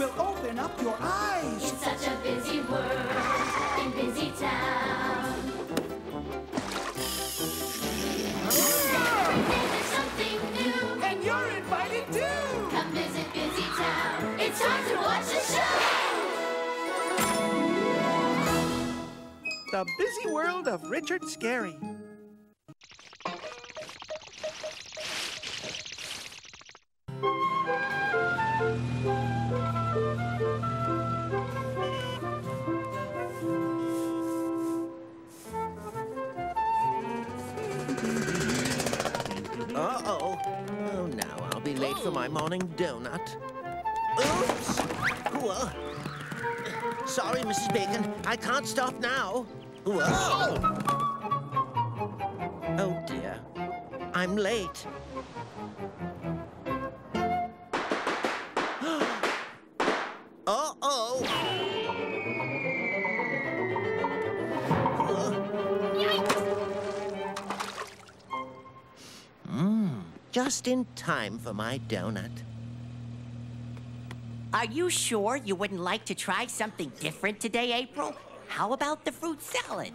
We'll open up your eyes. In such a busy world, in busy town. Every day there's something new. And you're invited too. Come visit busy town. It's time to watch the show. The busy world of Richard Scarry. Uh-oh. Oh, now I'll be late for my oh. morning donut. Oops! Whoa. Sorry, Mrs. Bacon. I can't stop now. Whoa! Oh, oh dear. I'm late. Just in time for my donut. Are you sure you wouldn't like to try something different today, April? How about the fruit salad?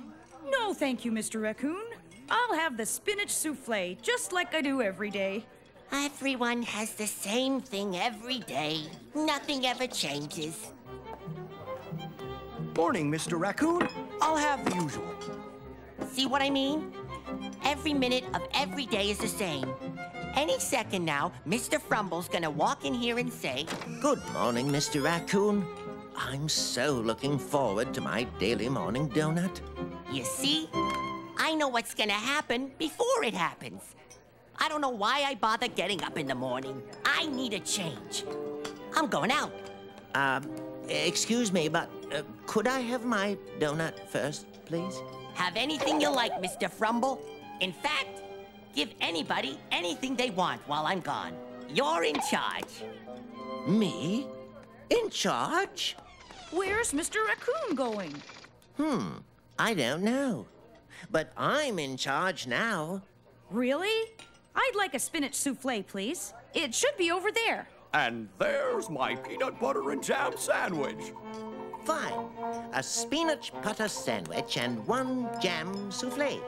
No, thank you, Mr. Raccoon. I'll have the spinach souffle, just like I do every day. Everyone has the same thing every day. Nothing ever changes. Morning, Mr. Raccoon. I'll have the usual. See what I mean? Every minute of every day is the same. Any second now, Mr. Frumble's gonna walk in here and say, Good morning, Mr. Raccoon. I'm so looking forward to my daily morning donut. You see? I know what's gonna happen before it happens. I don't know why I bother getting up in the morning. I need a change. I'm going out. Um, excuse me, but uh, could I have my donut first, please? Have anything you like, Mr. Frumble. In fact, give anybody anything they want while I'm gone. You're in charge. Me? In charge? Where's Mr. Raccoon going? Hmm, I don't know. But I'm in charge now. Really? I'd like a spinach souffle, please. It should be over there. And there's my peanut butter and jam sandwich. Fine. A spinach butter sandwich and one jam souffle.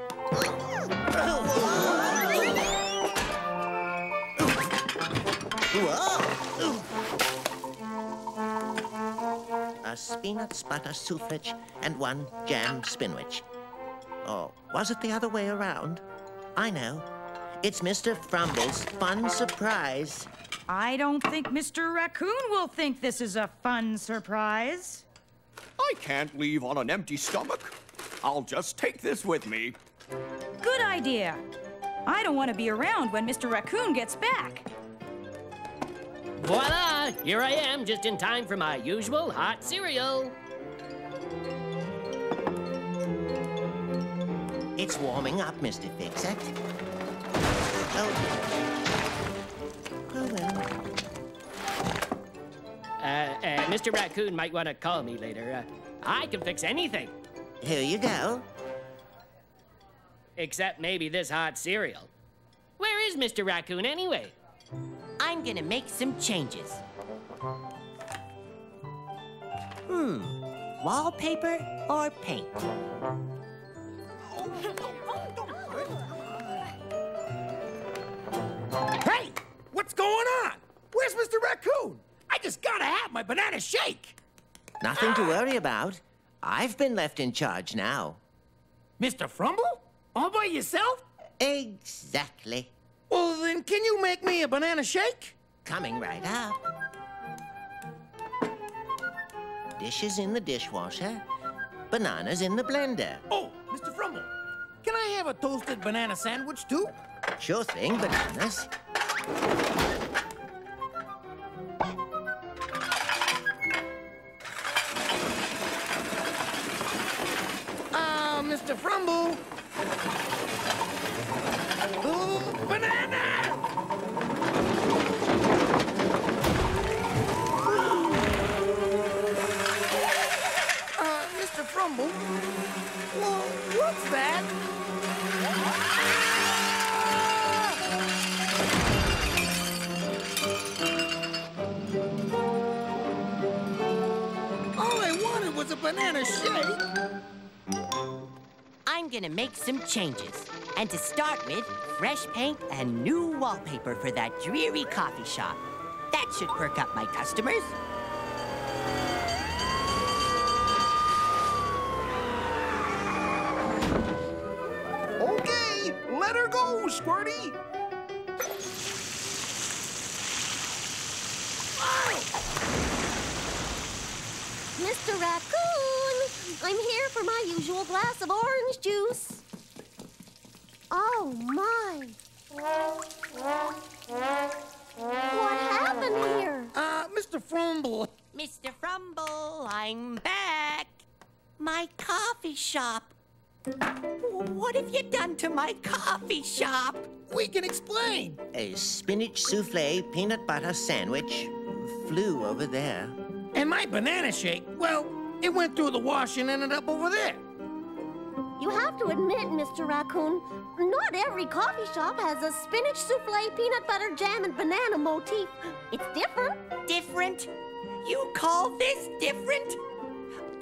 A spinach butter souffle and one jam spinach. Or was it the other way around? I know. It's Mr. Frumble's fun surprise. I don't think Mr. Raccoon will think this is a fun surprise. I can't leave on an empty stomach. I'll just take this with me. Good idea. I don't want to be around when Mr. Raccoon gets back. Voila! Here I am, just in time for my usual hot cereal. It's warming up, Mr. Fix-It. Mr. Raccoon might want to call me later. Uh, I can fix anything, Here you go. except maybe this hot cereal. Where is Mr. Raccoon anyway? I'm gonna make some changes. Hmm. Wallpaper or paint? Hey, what's going on? Where's Mr. Raccoon? I just gotta have my banana shake. Nothing to ah. worry about. I've been left in charge now. Mr. Frumble? All by yourself? Exactly. Well, then can you make me a banana shake? Coming right up. Dishes in the dishwasher. Bananas in the blender. Oh, Mr. Frumble, can I have a toasted banana sandwich too? Sure thing, bananas. Banana shake. I'm gonna make some changes. And to start with, fresh paint and new wallpaper for that dreary coffee shop. That should perk up my customers. I'm back. My coffee shop. What have you done to my coffee shop? We can explain. A spinach souffle peanut butter sandwich flew over there. And my banana shake, well, it went through the wash and ended up over there. You have to admit, Mr. Raccoon, not every coffee shop has a spinach souffle, peanut butter jam, and banana motif. It's different. Different? You call this different?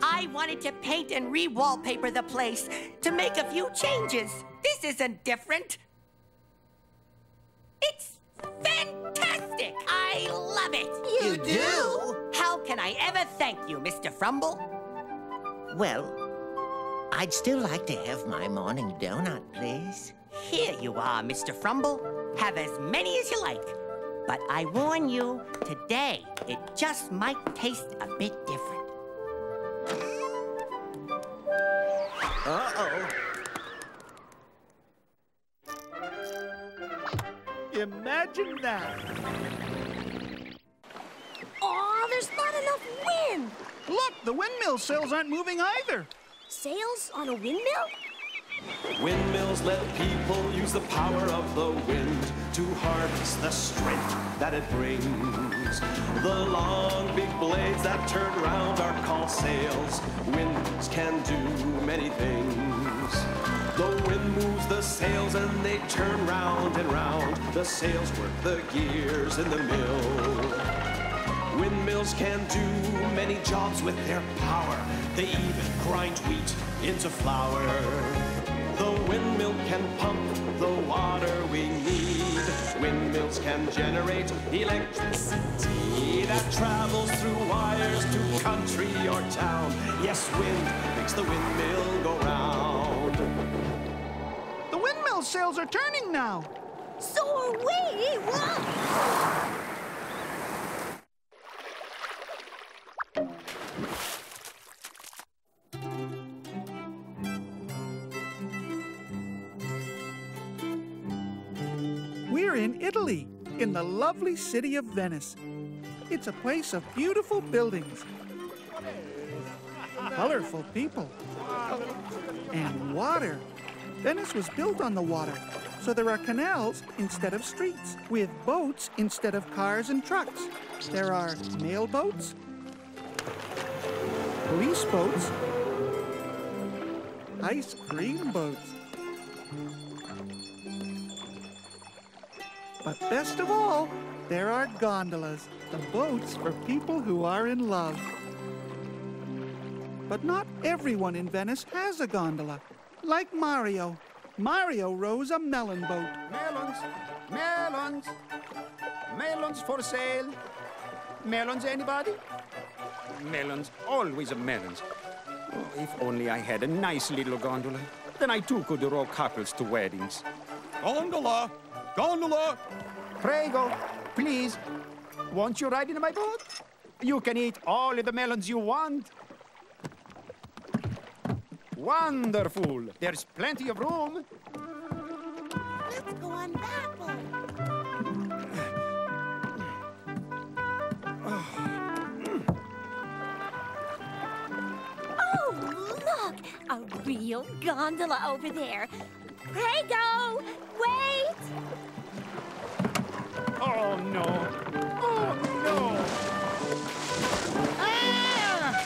I wanted to paint and re-wallpaper the place to make a few changes. This isn't different. It's fantastic! I love it! You do? How can I ever thank you, Mr. Frumble? Well, I'd still like to have my morning donut, please. Here you are, Mr. Frumble. Have as many as you like. But I warn you, today it just might taste a bit different. Uh-oh. Imagine that. Aw, there's not enough wind. Look, the windmill sails aren't moving either. Sails on a windmill? Windmills let people use the power of the wind to harness the strength that it brings. The long big blades that turn round are called sails. Winds can do many things. The wind moves the sails and they turn round and round. The sails work the gears in the mill. Windmills can do many jobs with their power. They even grind wheat into flour. The windmill can pump the water we need. Windmills can generate electricity that travels through wires to country or town. Yes, wind makes the windmill go round. The windmill sails are turning now. So are we. Whoa! In the lovely city of Venice. It's a place of beautiful buildings, colorful people, and water. Venice was built on the water, so there are canals instead of streets, with boats instead of cars and trucks. There are mail boats, police boats, ice cream boats. But best of all, there are gondolas, the boats for people who are in love. But not everyone in Venice has a gondola. Like Mario. Mario rows a melon boat. Melons, melons, melons for sale. Melons, anybody? Melons, always melons. Oh, if only I had a nice little gondola. Then I too could row couples to weddings. Gondola! Gondola! Prego, please. Won't you ride in my boat? You can eat all of the melons you want. Wonderful. There's plenty of room. Let's go on that boat. Oh, look! A real gondola over there. Prego! Wait! Oh, no. Oh, no. Ah!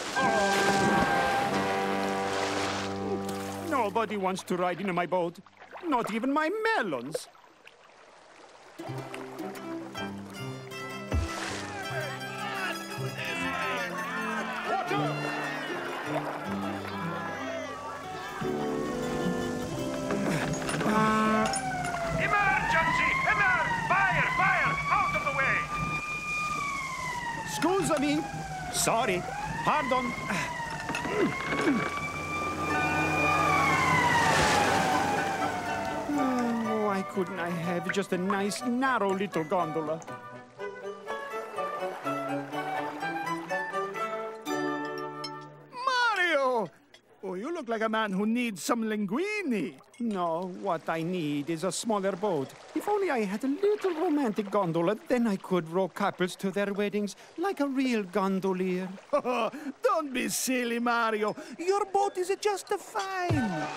Nobody wants to ride in my boat. Not even my melons. Emergency! Scusa me. Sorry. Pardon. Oh, why couldn't I have just a nice, narrow little gondola? Look like a man who needs some linguini. No, what I need is a smaller boat. If only I had a little romantic gondola, then I could row couples to their weddings like a real gondolier. Don't be silly, Mario. Your boat is just fine.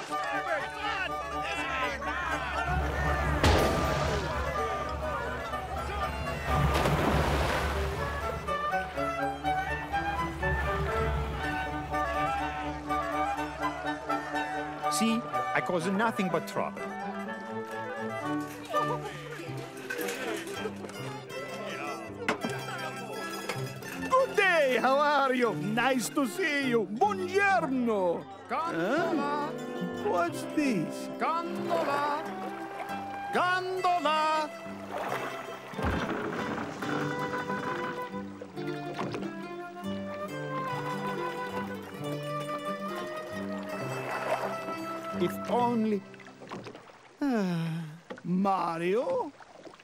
See, I cause nothing but trouble. Good day, how are you? Nice to see you. Buongiorno. Gondola! What's this? Gondola! Gondola! If only. Ah, Mario?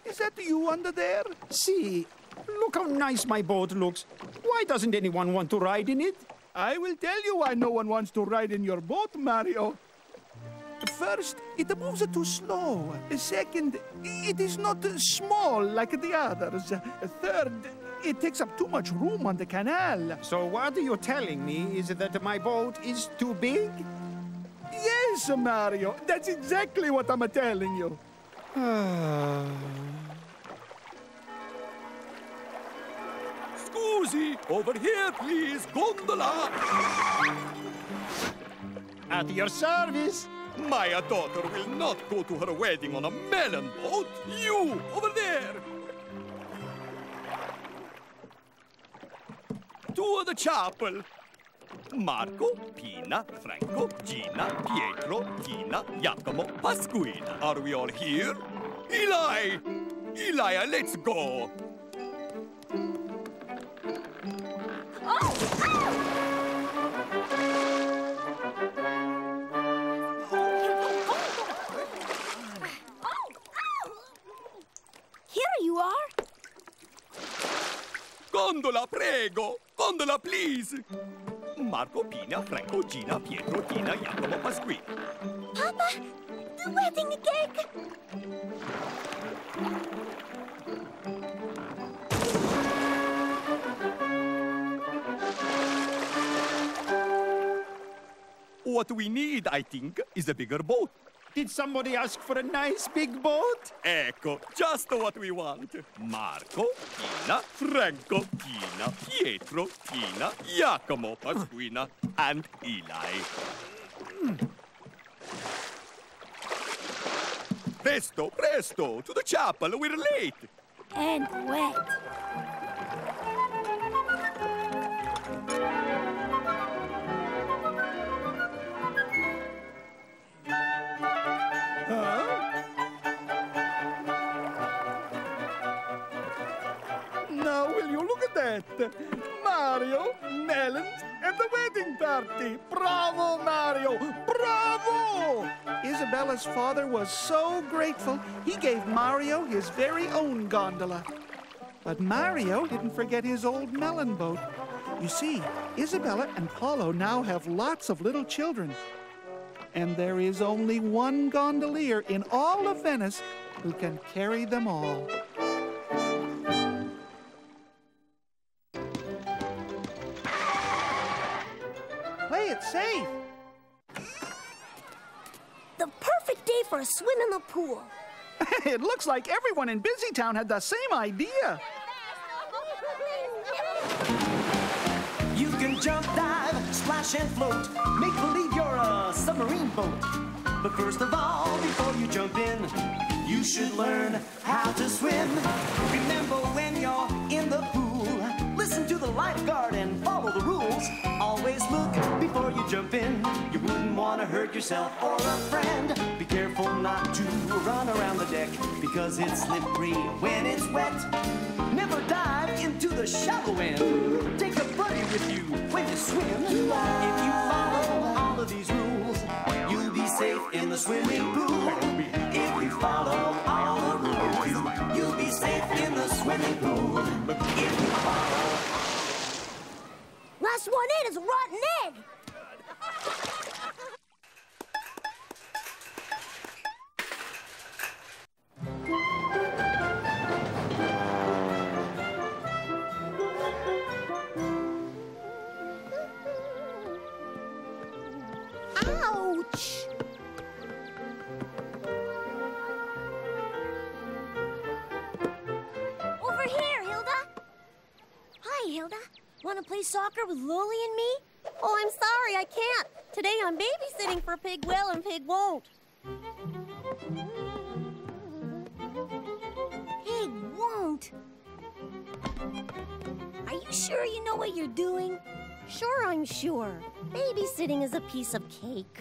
Is that you under there? See, look how nice my boat looks. Why doesn't anyone want to ride in it? I will tell you why no one wants to ride in your boat, Mario. First, it moves too slow. Second, it is not small like the others. Third, it takes up too much room on the canal. So, what you're telling me is that my boat is too big? Yes, Mario. That's exactly what I'm telling you. Scusi, over here, please. Gondola. At your service. My daughter will not go to her wedding on a melon boat. You, over there. To the chapel. Marco, Pina, Franco, Gina, Pietro, Tina, Giacomo, Pasquina. Are we all here? Eli! Eli, let's go. Oh, oh! Here you are. Gondola, prego! Gondola, please! Marco, Pina, Franco, Gina, Pietro, Tina, Giacomo, Pasquina. Papa, the wedding cake. What we need, I think, is a bigger boat. Did somebody ask for a nice big boat? Ecco, just what we want. Marco, Tina, Franco, Tina, Pietro, Tina, Giacomo, Pasquina, and Eli. Presto, presto, to the chapel, we're late. And wet. Mario, melons, and the wedding party. Bravo, Mario! Bravo! Isabella's father was so grateful, he gave Mario his very own gondola. But Mario didn't forget his old melon boat. You see, Isabella and Paolo now have lots of little children. And there is only one gondolier in all of Venice who can carry them all. Play it safe. for a swim in the pool. it looks like everyone in Busy Town had the same idea. You can jump, dive, splash, and float. Make believe you're a submarine boat. But first of all, before you jump in, you should learn how to swim. Remember when you're in the pool, listen to the lifeguard and follow the rules. Hurt yourself or a friend. Be careful not to run around the deck because it's slippery when it's wet. Never dive into the shallow end. Take a buddy with you when you swim. If you follow all of these rules, you'll be safe in the swimming pool. If you follow all the rules, you'll be safe in the swimming pool. If you follow Last one in is a rotten egg. Want to play soccer with Lily and me? Oh, I'm sorry, I can't. Today I'm babysitting for Pig will and Pig won't. Pig won't. Are you sure you know what you're doing? Sure, I'm sure. Babysitting is a piece of cake.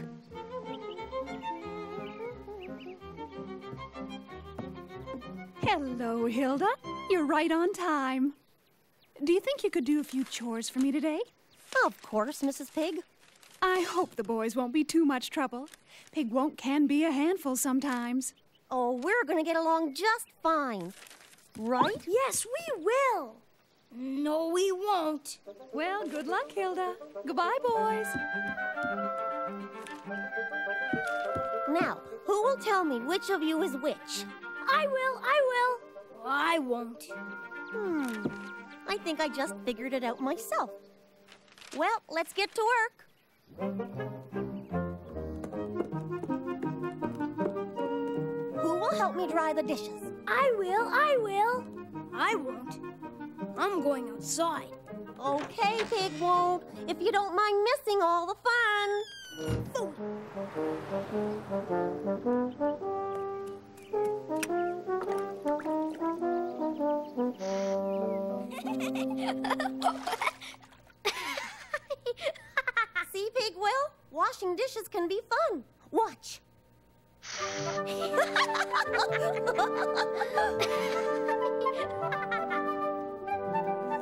Hello, Hilda. You're right on time. Do you think you could do a few chores for me today? Of course, Mrs. Pig. I hope the boys won't be too much trouble. Pig won't can be a handful sometimes. Oh, we're gonna get along just fine. Right? Yes, we will. No, we won't. Well, good luck, Hilda. Goodbye, boys. Now, who will tell me which of you is which? I will, I will. I won't. Hmm. I think I just figured it out myself. Well, let's get to work. Who will help me dry the dishes? I will, I will. I won't. I'm going outside. Okay, Pig won't, if you don't mind missing all the fun. See, Can be fun. Watch.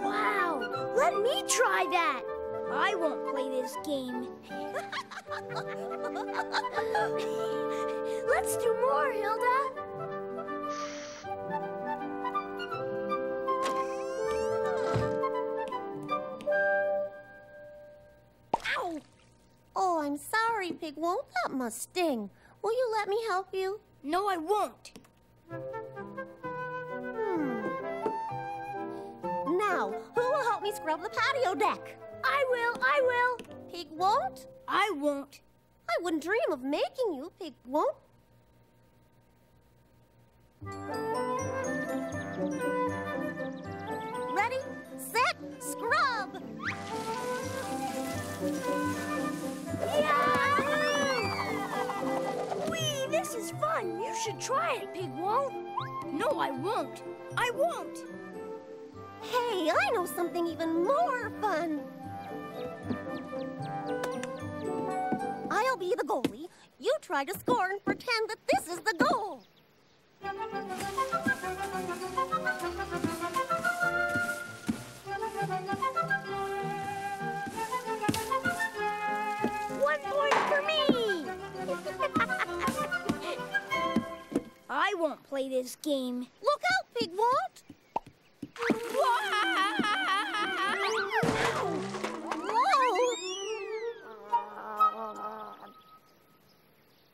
Wow, let me try that. I won't play this game. Let's do more, Hilda. Oh, I'm sorry, Pig won't. That must sting. Will you let me help you? No, I won't. Hmm. Now, who will help me scrub the patio deck? I will, I will. Pig won't? I won't. I wouldn't dream of making you, Pig won't. Ready, set, scrub! Wee, this is fun. You should try it, Pig won't. No, I won't. I won't. Hey, I know something even more fun. I'll be the goalie. You try to score and pretend that this is the goal. Won't play this game. Look out, Pig won't.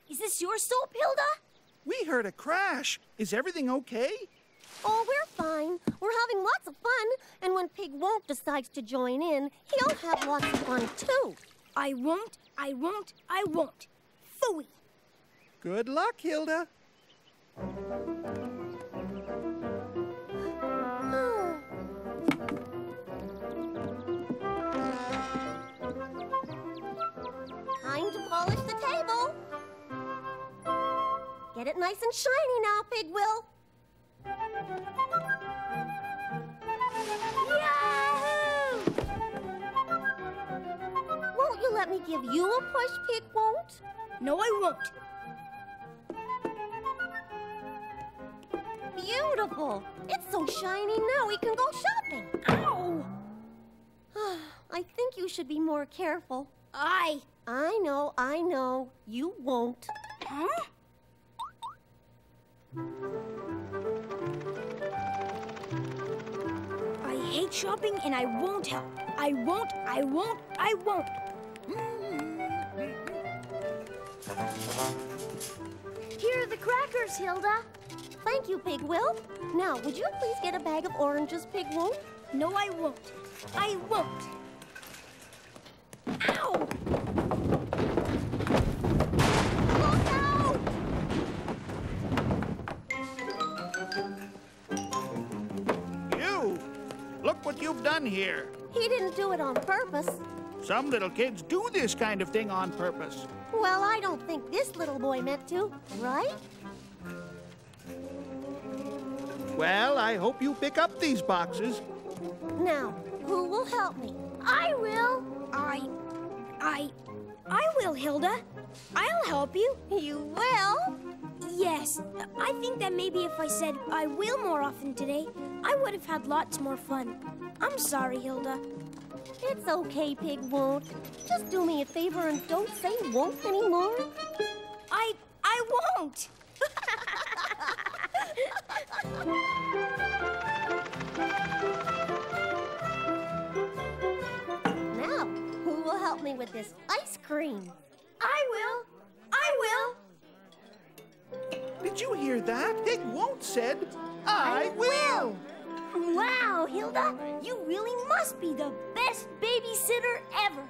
Is this your soap, Hilda? We heard a crash. Is everything okay? Oh, we're fine. We're having lots of fun. And when Pig won't decides to join in, he'll have lots of fun too. I won't, I won't, I won't. Phooey. Good luck, Hilda. Time to polish the table. Get it nice and shiny now, Pig Will. Yahoo! Won't you let me give you a push, Pig won't? No, I won't. Beautiful. It's so shiny now we can go shopping. Ow! I think you should be more careful. I. I know, I know. You won't. Huh? I hate shopping and I won't help. I won't, I won't, I won't. Here are the crackers, Hilda. Thank you, Pig Will. Now, would you please get a bag of oranges, Pig won't? No, I won't. I won't. Ow! Look out! You! Look what you've done here. He didn't do it on purpose. Some little kids do this kind of thing on purpose. Well, I don't think this little boy meant to, right? Well, I hope you pick up these boxes. Now, who will help me? I will. I. I. I will, Hilda. I'll help you. You will? Yes. I think that maybe if I said I will more often today, I would have had lots more fun. I'm sorry, Hilda. It's okay, Pig won't. Just do me a favor and don't say won't anymore. I. I won't. Now, who will help me with this ice cream? I will. I will. Did you hear that? Pig won't said, I will. Wow, Hilda, you really must be the best babysitter ever.